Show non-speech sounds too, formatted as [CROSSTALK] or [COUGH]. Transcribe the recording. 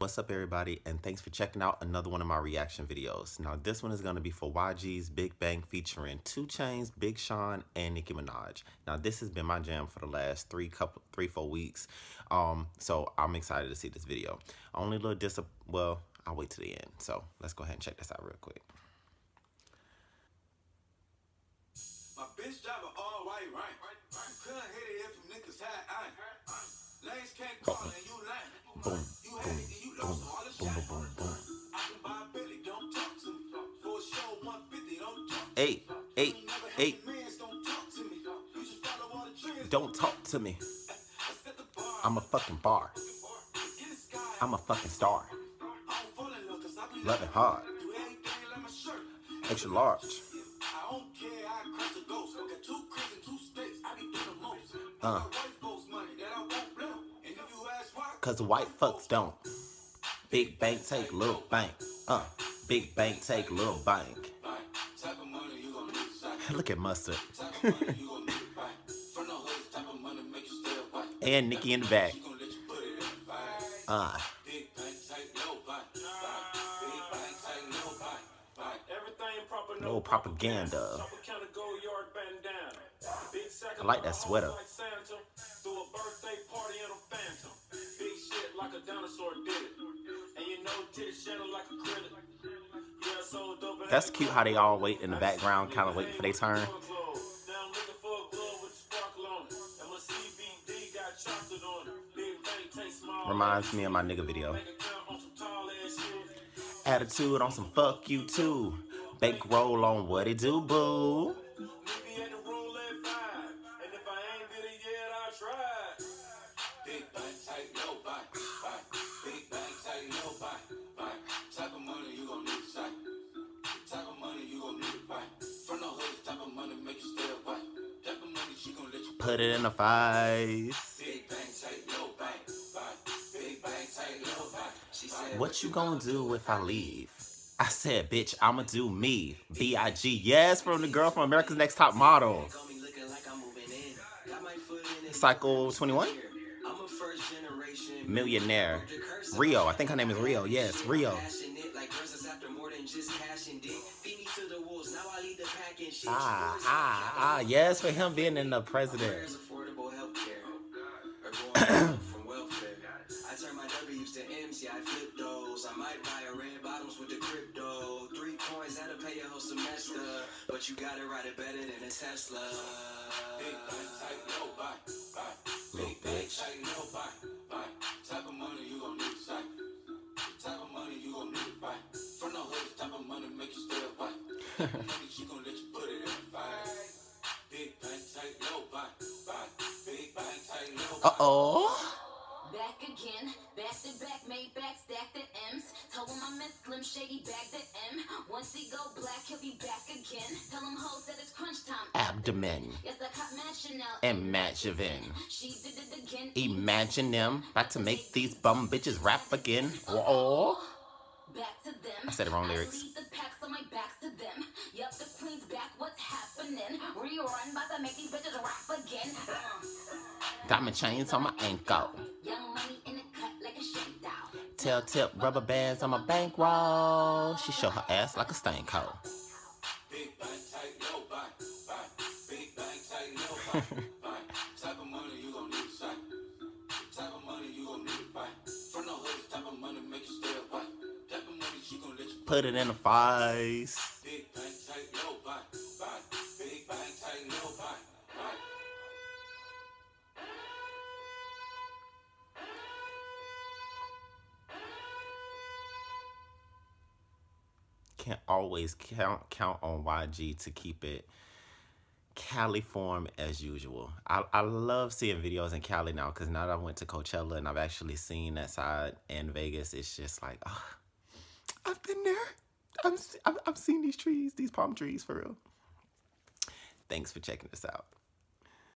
What's up everybody and thanks for checking out another one of my reaction videos. Now this one is going to be for YG's Big Bank featuring 2 Chainz, Big Sean, and Nicki Minaj. Now this has been my jam for the last three couple three four weeks. Um so I'm excited to see this video. Only a little dis well, I'll wait to the end. So let's go ahead and check this out real quick. My bitch drive all white right. Couldn't hit it if niggas had. Lanes can't call and you lying. Boom. Hey, hey, hey. Don't talk to me. I'm a fucking bar. I'm a fucking star. Love it hard. Extra large. Uh. Cause white fucks don't. Big bank take little bank. Uh. Big bank take little bank. [LAUGHS] Look at Mustard. [LAUGHS] and Nicki in the back. Uh. Big bank take no bank. Everything in proper no propaganda. I like that sweater. That's cute how they all wait in the background, kind of waiting for their turn. Reminds me of my nigga video. Attitude on some fuck you too. Bankroll on what it do, boo. Put it in the face. What you gonna do if I leave? I said, bitch, I'ma do me. B.I.G. Yes, from the girl from America's Next Top Model. Cycle 21? Millionaire. Rio. I think her name is Rio. Yes, Rio. Ah, ah, ah, yes, for him being in the president. [COUGHS] I turn my W's to M's, yeah, I flip those. I might buy a red bottoms with the crypto. Three coins, that'll pay your whole semester. But you gotta ride it better than a Tesla. Big bank, tight, no buy, buy. Big bank, tight, no buy, buy. Type of money you she gon' let you put it in the. Big bank, tight, no buy, buy. Big bank, tight, no. Uh-oh. Back again, back to back, made back, stack the M's. Told him I miss Slim Shady, back the M. Once he go black, he'll be back again. Tell him hoes that it's crunch time. Abdomen. Yes, I caught Imagine. She did it again. Imagine them about to make these bum bitches rap again. Whoa. Back to them. I said the wrong lyrics. Yup, the queen's back. What's happening? Rerun, about to make these bitches rap again. Diamond chains on my ankle. Tail tip rubber bands on my bankroll. She show her ass like a stain [LAUGHS] coat. Put it in the face. Can't always count count on YG to keep it Cali form as usual. I, I love seeing videos in Cali now because now that I went to Coachella and I've actually seen that side in Vegas, it's just like, oh, I've been there. I'm, I've, I've seen these trees, these palm trees for real. Thanks for checking this out.